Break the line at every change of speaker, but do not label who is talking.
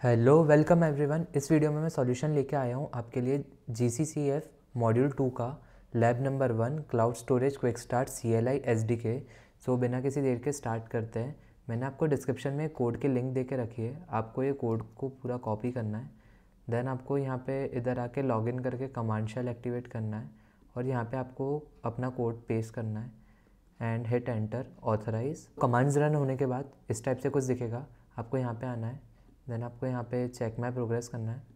Hello, welcome everyone. इस video में मैं सॉल्यूशन लेके आया हूँ आपके लिए G C C F module two का, lab number one, cloud storage quick start C L I S D K सो बिना किसी देर के स्टार्ट करते हैं। मैंने आपको डिस्क्रिप्शन में कोड की लिंक दे के रखी है। आपको ये कोड को पूरा कॉपी करना है। देन आपको यहाँ पे इधर आके लॉगिन करके कमांड शेल एक्टिवेट करना है और यहाँ पे आपको अपना कोड पेस्ट करना है। And hit enter authorize commands run होने के बाद इस टाइप से कुछ दिखेगा। आपको यहाँ पे आना है। देन आपको यहाँ पे चेक माई प्रोग्रेस करना है।